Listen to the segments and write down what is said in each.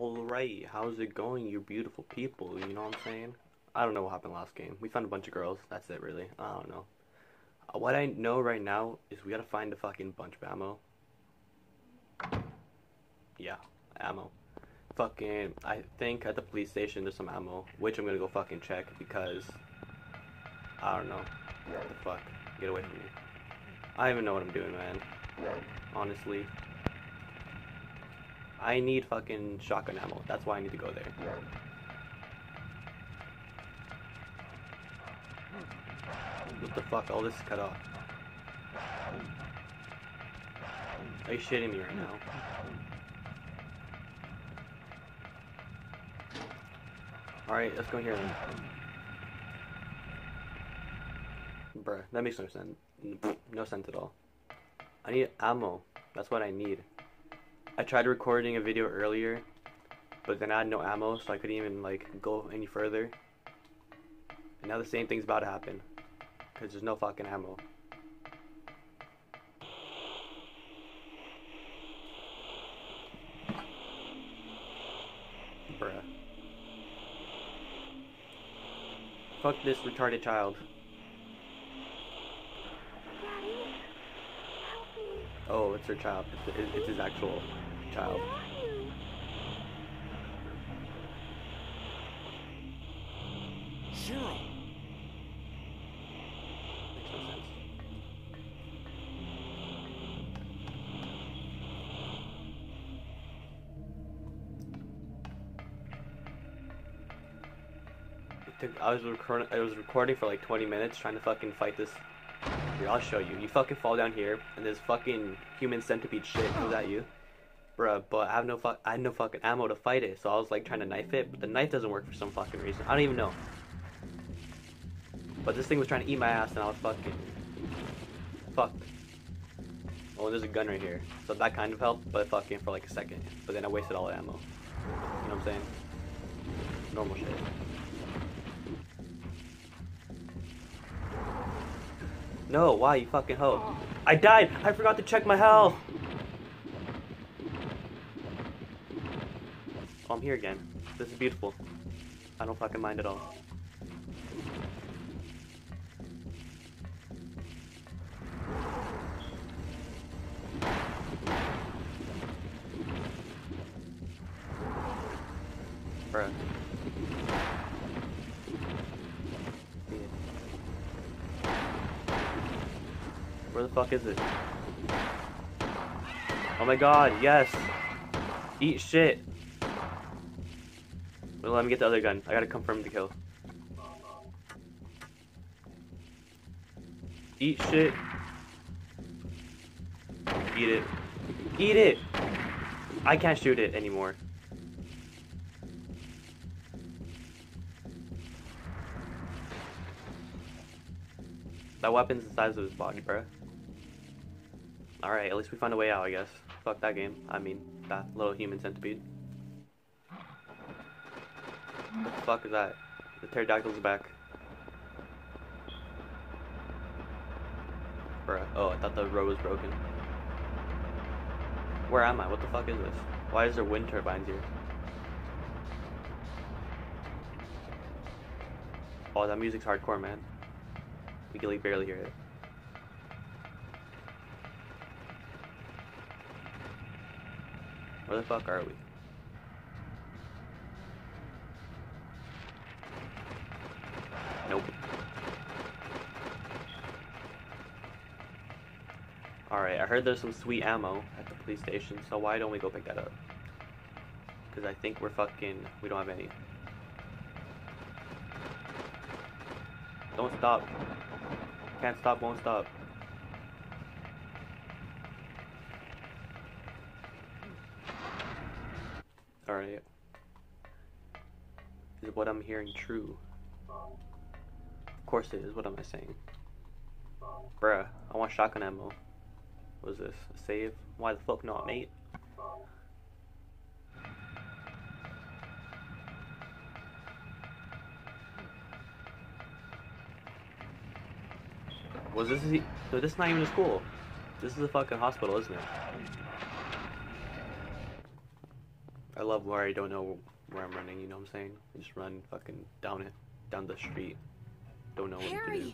Alright, how's it going, you beautiful people? You know what I'm saying? I don't know what happened last game. We found a bunch of girls. That's it, really. I don't know. Uh, what I know right now is we gotta find a fucking bunch of ammo. Yeah, ammo. Fucking, I think at the police station there's some ammo, which I'm gonna go fucking check because I don't know. What the fuck? Get away from me. I don't even know what I'm doing, man. Honestly. I need fucking shotgun ammo. That's why I need to go there. What the fuck? All this is cut off. Are you shitting me right now? Alright, let's go here then. Bruh, that makes no sense. No sense at all. I need ammo. That's what I need. I tried recording a video earlier, but then I had no ammo, so I couldn't even like go any further. And now the same thing's about to happen, because there's no fucking ammo. Bruh. Fuck this retarded child. Oh, it's her child. It's, it's his actual child. Cheryl. Makes no sense. It took, I was recording. I was recording for like 20 minutes trying to fucking fight this. Here, I'll show you. You fucking fall down here, and this fucking human centipede shit comes at you, bruh. But I have no fuck. I had no fucking ammo to fight it, so I was like trying to knife it, but the knife doesn't work for some fucking reason. I don't even know. But this thing was trying to eat my ass, and I was fucking fucked. Oh, there's a gun right here, so that kind of helped, but fucking for like a second. But then I wasted all the ammo. You know what I'm saying? Normal shit. No, why you fucking hoe? I died. I forgot to check my health. I'm here again. This is beautiful. I don't fucking mind at all. Where the fuck is it? Oh my god, yes! Eat shit! Let me get the other gun. I gotta confirm the kill. Eat shit. Eat it. Eat it! I can't shoot it anymore. That weapon's the size of his body, bruh. Alright, at least we found a way out, I guess. Fuck that game. I mean, that little human centipede. What the fuck is that? The pterodactyl's back. Bruh. Oh, I thought the road was broken. Where am I? What the fuck is this? Why is there wind turbines here? Oh, that music's hardcore, man. We can like barely hear it. Where the fuck are we? Nope. Alright, I heard there's some sweet ammo at the police station, so why don't we go pick that up? Because I think we're fucking... we don't have any. Don't stop. Can't stop, won't stop. Alright. Is what I'm hearing true? Of course it is, what am I saying? Bruh, I want shotgun ammo. What is this? A save? Why the fuck not, mate? Was this e- so this is not even a school. This is a fucking hospital, isn't it? I love where I don't know where I'm running. You know what I'm saying? I just run fucking down it, down the street. Don't know what to do.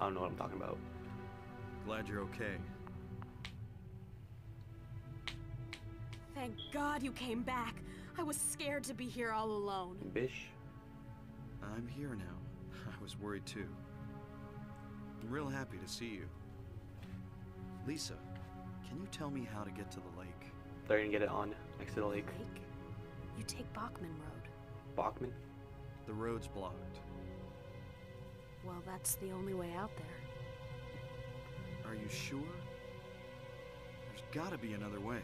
I don't know what I'm talking about. Glad you're okay. Thank God you came back. I was scared to be here all alone. Bish. I'm here now. I was worried too. I'm real happy to see you. Lisa, can you tell me how to get to the lake? They're gonna get it on next to the lake. Lake? You take Bachman Road. Bachman. The road's blocked. Well, that's the only way out there. Are you sure? There's gotta be another way.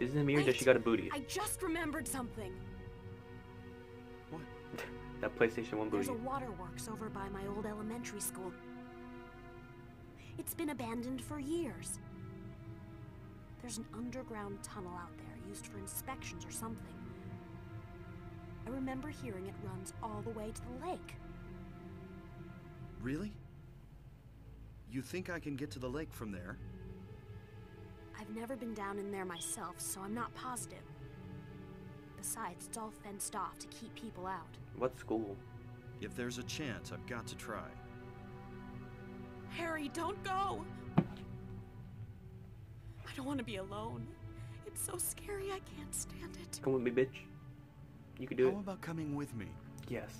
Isn't it me or does she got a booty? I just remembered something. What? That PlayStation 1 booty. There's booty. a waterworks over by my old elementary school. It's been abandoned for years. There's an underground tunnel out there used for inspections or something. I remember hearing it runs all the way to the lake. Really? You think I can get to the lake from there? I've never been down in there myself, so I'm not positive. Besides, it's all fenced off to keep people out. What school? If there's a chance, I've got to try. Harry, don't go! I don't want to be alone. It's so scary, I can't stand it. Come with me, bitch. You can do it. How about coming with me? Yes.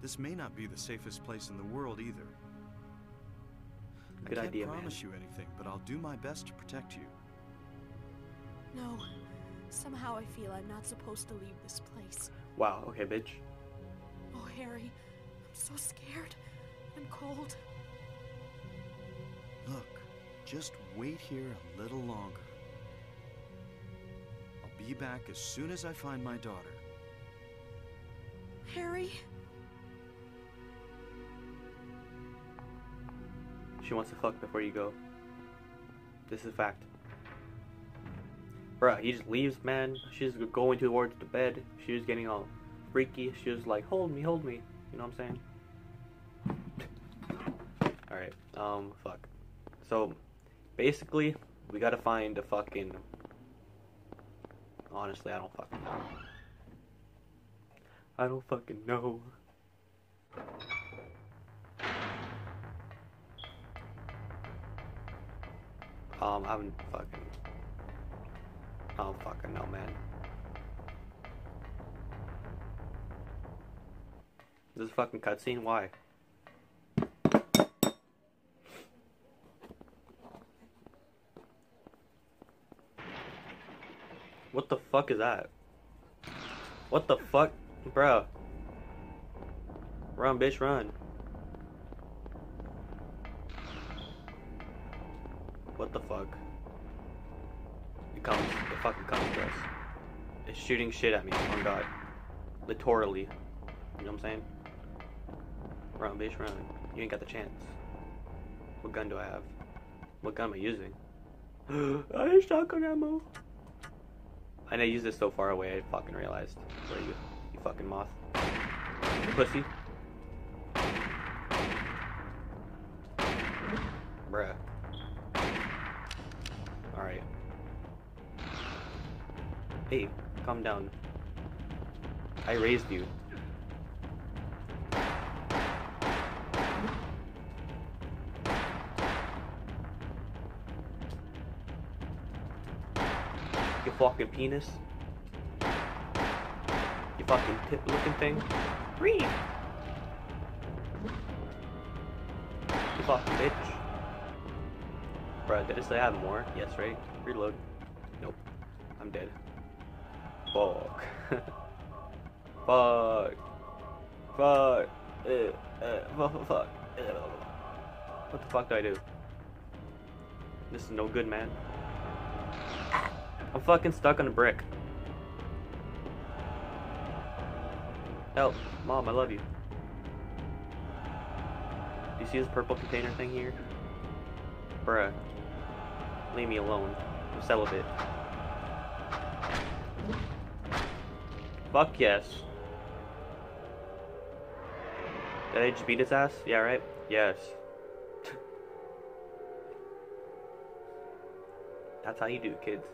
This may not be the safest place in the world either. Good I can't idea, man. promise you anything, but I'll do my best to protect you. No. Somehow I feel I'm not supposed to leave this place. Wow. Okay, bitch. Oh, Harry, I'm so scared. I'm cold. Look, just wait here a little longer. I'll be back as soon as I find my daughter. Harry? She wants to fuck before you go. This is a fact. Bruh, he just leaves, man. She's going towards the bed. She was getting all freaky. She was like, hold me, hold me. You know what I'm saying? Alright, um, fuck. So, basically, we gotta find a fucking. Honestly, I don't fucking know. I don't fucking know. Um, I haven't fucking. I don't fucking know, man. This fucking cutscene? Why? What the fuck is that? What the fuck? Bro. Run, bitch, run. What the fuck? It comes. It fucking comes to us. It's shooting shit at me. Oh god. Literally. You know what I'm saying? Run, bitch, run. You ain't got the chance. What gun do I have? What gun am I using? I have shotgun ammo. I I used this so far away, I fucking realized. You? You fucking moth. You pussy. Calm down. I raised you. You fucking penis. You fucking tip looking thing. Breathe. You fucking bitch. Bruh, did I say I have more? Yes, right? Reload. Nope. I'm dead. Fuck. fuck. Fuck. Uh, uh, fuck. fuck. Uh, what the fuck do I do? This is no good, man. I'm fucking stuck on a brick. Help. Mom, I love you. Do you see this purple container thing here? Bruh. Leave me alone. I'm celibate. Fuck yes. Did I just beat his ass? Yeah, right? Yes. That's how you do, kids.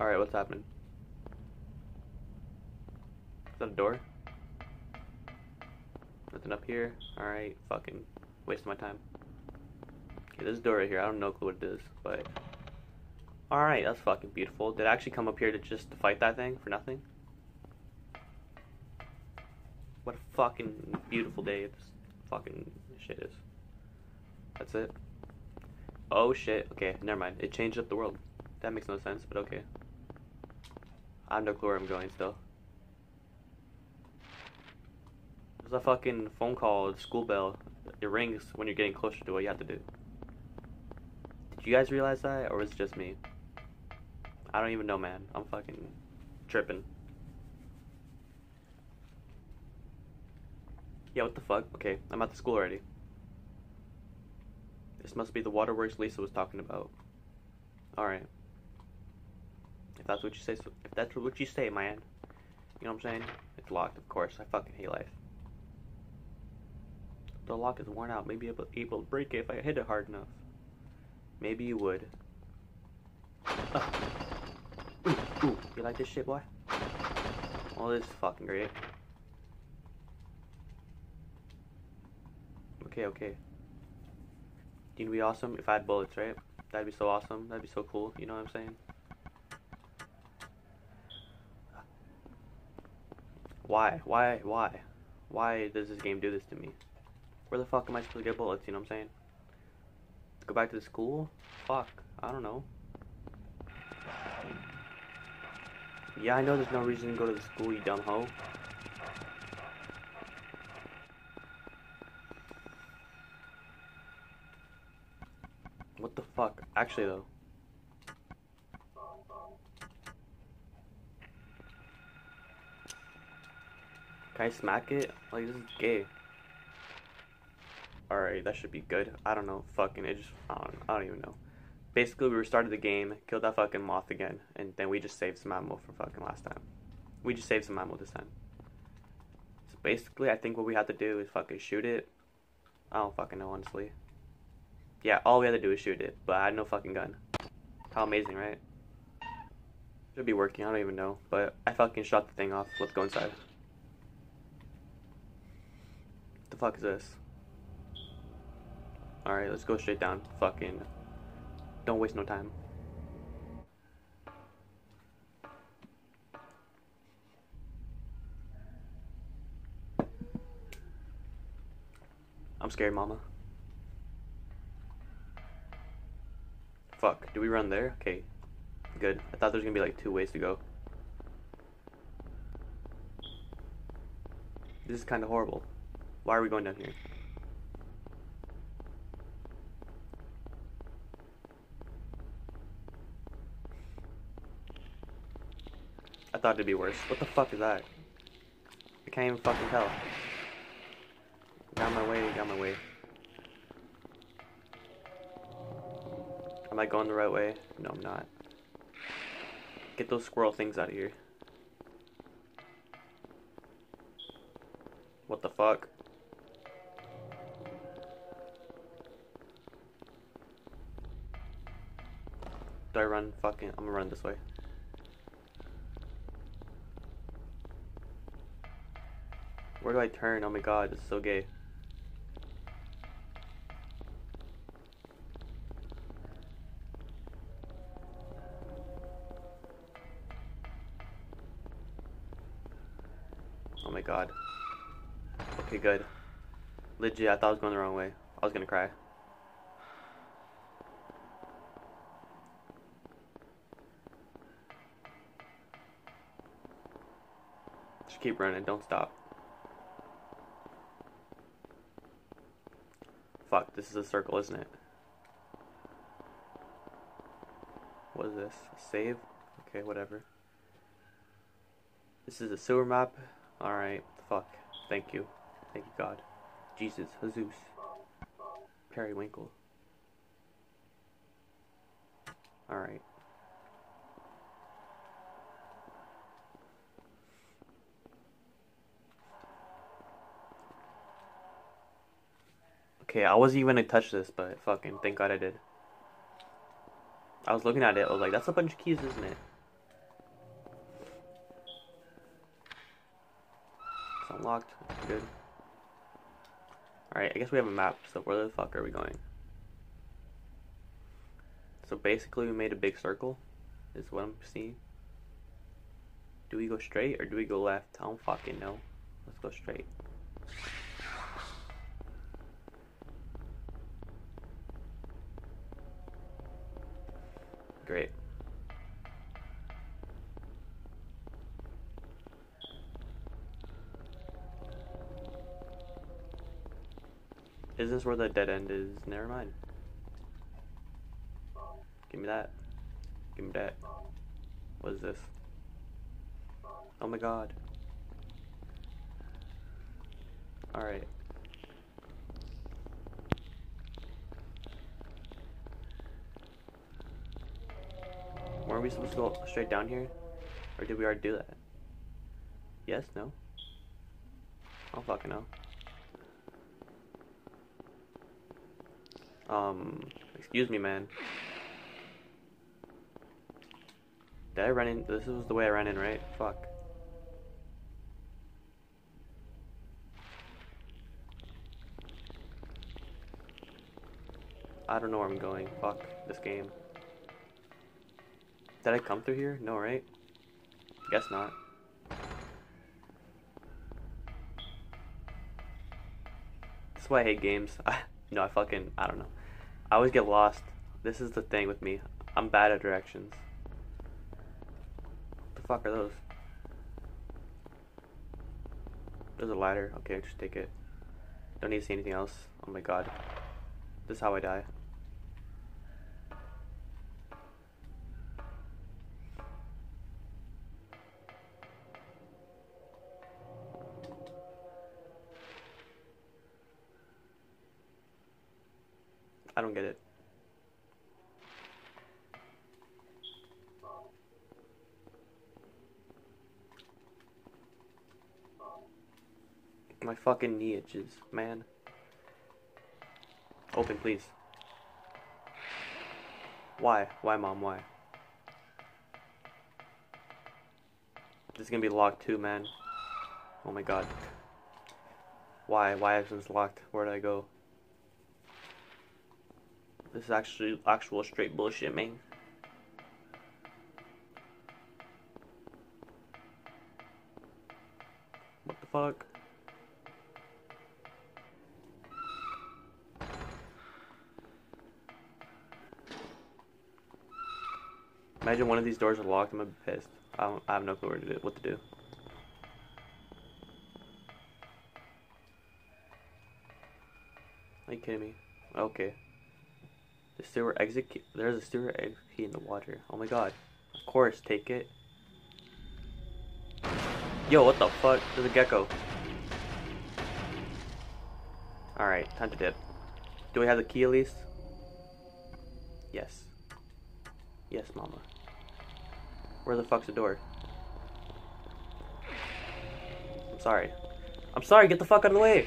Alright, what's happening? Is that a door? Nothing up here? Alright, fucking wasting my time. Okay, a door right here. I don't know clue what it is, but... Alright, that's fucking beautiful. Did I actually come up here to just to fight that thing for nothing? What a fucking beautiful day this fucking shit is. That's it. Oh shit. Okay, never mind. It changed up the world. That makes no sense, but okay. I have no clue where I'm going still. There's a fucking phone call, school bell. It rings when you're getting closer to what you have to do. Did you guys realize that, or was it just me? I don't even know, man. I'm fucking tripping. Yeah, what the fuck? Okay, I'm at the school already. This must be the waterworks Lisa was talking about. Alright. If that's what you say, so if that's what you say, man. You know what I'm saying? It's locked, of course. I fucking hate life. The lock is worn out. Maybe able, able to break it if I hit it hard enough. Maybe you would. Ah. Ooh, you like this shit, boy? Oh, this is fucking great. Okay, okay. It'd be awesome if I had bullets, right? That'd be so awesome. That'd be so cool. You know what I'm saying? Why? Why? Why? Why does this game do this to me? Where the fuck am I supposed to get bullets? You know what I'm saying? Go back to the school? Fuck. I don't know. Yeah, I know there's no reason to go to the school, you dumb hoe. What the fuck? Actually, though. Can I smack it? Like, this is gay. Alright, that should be good. I don't know. Fucking, it just, I don't, I don't even know. Basically, we restarted the game, killed that fucking moth again, and then we just saved some ammo for fucking last time. We just saved some ammo this time. So basically, I think what we have to do is fucking shoot it. I don't fucking know, honestly. Yeah, all we had to do is shoot it, but I had no fucking gun. How amazing, right? Should be working, I don't even know. But I fucking shot the thing off. Let's go inside. The fuck is this? Alright, let's go straight down. Fucking. Don't waste no time. I'm scared, mama. Fuck, do we run there? Okay, good. I thought there was gonna be like two ways to go. This is kind of horrible. Why are we going down here? Thought it'd be worse. What the fuck is that? I can't even fucking tell. Got my way, got my way. Am I going the right way? No, I'm not. Get those squirrel things out of here. What the fuck? Do I run? Fucking, I'm gonna run this way. Where do I turn? Oh my god, this is so gay. Oh my god. Okay, good. Legit, I thought I was going the wrong way. I was gonna cry. Just keep running, don't stop. Fuck, this is a circle, isn't it? What is this? Save? Okay, whatever. This is a sewer map. Alright, fuck. Thank you. Thank you, God. Jesus, Jesus. Periwinkle. Alright. Okay, I wasn't even gonna touch this, but fucking thank God I did. I was looking at it, I was like, that's a bunch of keys, isn't it? It's unlocked. Good. Alright, I guess we have a map, so where the fuck are we going? So basically we made a big circle, is what I'm seeing. Do we go straight or do we go left? I don't fucking know. Let's go straight. Great. Is this where the dead end is? Never mind. Give me that. Give me that. What is this? Oh my god. Alright. Were we supposed to go straight down here? Or did we already do that? Yes? No? I don't fucking know. Um, excuse me, man. Did I run in? This was the way I ran in, right? Fuck. I don't know where I'm going. Fuck this game. Did I come through here? No, right? Guess not. That's why I hate games. no, I fucking, I don't know. I always get lost. This is the thing with me. I'm bad at directions. What the fuck are those? There's a ladder. Okay, just take it. Don't need to see anything else. Oh my god. This is how I die. Don't get it. My fucking knee itches, man. Open, please. Why? Why, mom? Why? This is gonna be locked too, man. Oh my god. Why? Why is this locked? Where did I go? This is actually actual straight bullshit, man. What the fuck? Imagine one of these doors are locked. I'm gonna be pissed. I don't. I have no clue where to do, what to do. Are you kidding me? Okay. The sewer exit. There's a sewer exit key in the water. Oh my god. Of course, take it. Yo, what the fuck? There's a gecko. Alright, time to dip. Do we have the key at least? Yes. Yes, mama. Where the fuck's the door? I'm sorry. I'm sorry, get the fuck out of the way!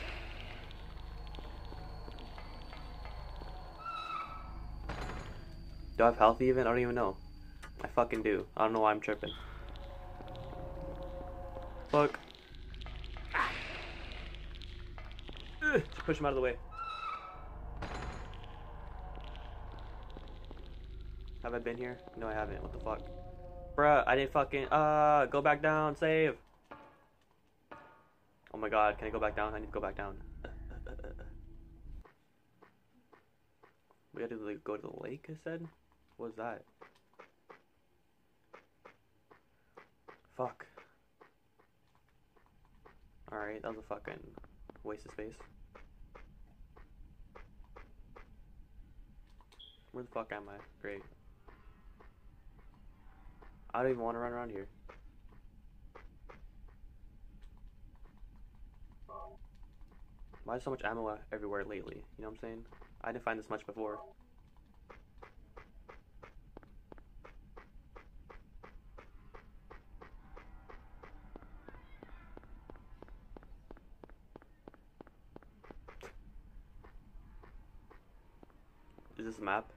Do I have health even? I don't even know. I fucking do. I don't know why I'm tripping. Fuck. Push him out of the way. Have I been here? No, I haven't. What the fuck? Bruh, I didn't fucking, uh, go back down, save. Oh my god, can I go back down? I need to go back down. we gotta go to the lake, I said? What was that? Fuck. Alright, that was a fucking waste of space. Where the fuck am I? Great. I don't even want to run around here. Why is so much ammo everywhere lately? You know what I'm saying? I didn't find this much before. This map?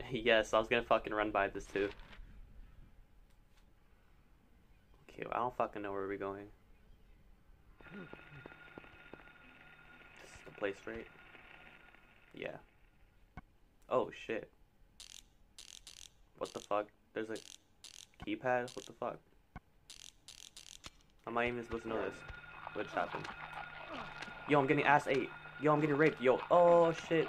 yes, I was gonna fucking run by this too. Okay, well, I don't fucking know where we're going. This is the place, right? Yeah. Oh shit. What the fuck? There's a keypad? What the fuck? Am I even supposed to know this? What just happened? Yo, I'm getting ass ate. Yo, I'm getting raped. Yo, oh shit.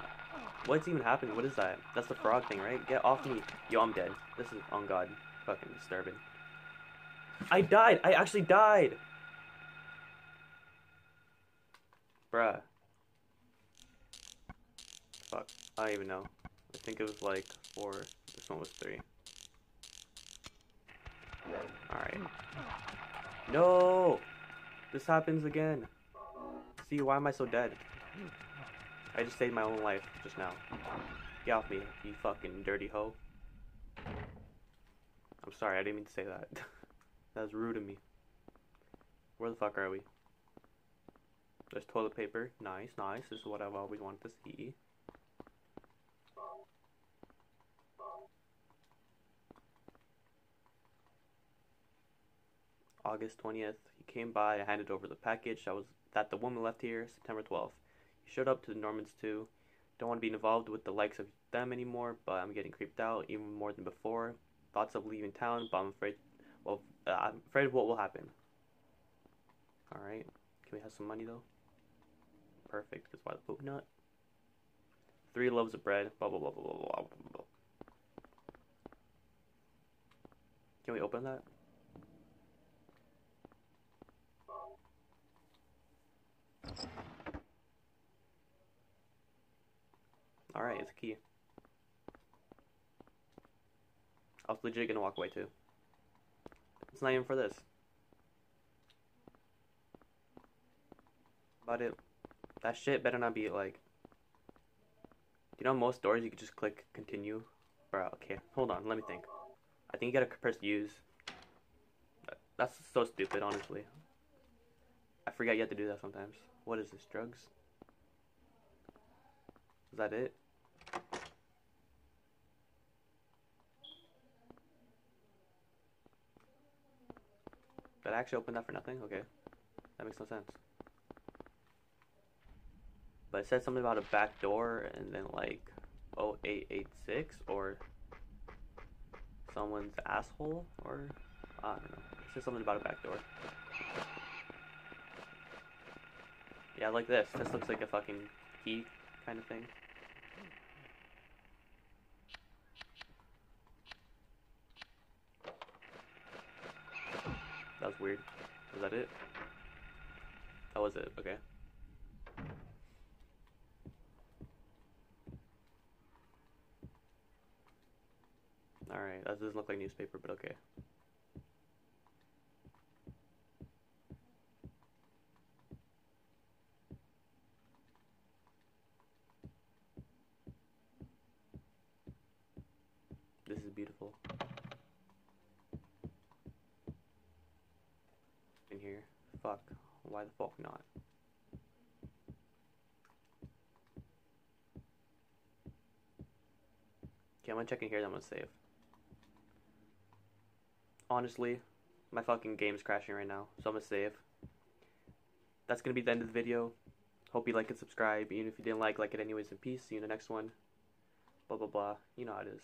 What's even happening? What is that? That's the frog thing, right? Get off me. Yo, I'm dead. This is, on God, fucking disturbing. I died. I actually died. Bruh. Fuck. I don't even know. I think it was like four. This one was three. Alright. No! This happens again. See, why am I so dead? I just saved my own life just now. Get off me, you fucking dirty hoe. I'm sorry, I didn't mean to say that. that was rude of me. Where the fuck are we? There's toilet paper. Nice, nice. This is what I've always wanted to see. August 20th, he came by, I handed over the package that was that the woman left here September 12th. He showed up to the Normans too. Don't want to be involved with the likes of them anymore, but I'm getting creeped out even more than before. Thoughts of leaving town, but I'm afraid, well, uh, I'm afraid of what will happen. Alright, can we have some money though? Perfect, because why the poop nut? Three loaves of bread, blah blah blah blah blah blah blah. Can we open that? Alright, it's a key. I was legit gonna walk away too. It's not even for this. But it, that shit better not be like. You know, most doors you could just click continue. Bro, okay, hold on, let me think. I think you gotta press use. That's so stupid, honestly. I forget you have to do that sometimes. What is this, drugs? Is that it? Did I actually open that for nothing? Okay. That makes no sense. But it said something about a back door and then like 0886 or someone's asshole or I don't know. It said something about a back door. Yeah, like this. This looks like a fucking key kind of thing. That was weird. Was that it? That was it, okay. Alright, that doesn't look like newspaper, but okay. This is beautiful. In here. Fuck. Why the fuck not? Okay, I'm gonna check in here, then I'm gonna save. Honestly, my fucking game's crashing right now, so I'm gonna save. That's gonna be the end of the video. Hope you like and subscribe. Even if you didn't like, like it anyways in peace. See you in the next one. Blah blah blah. You know how it is.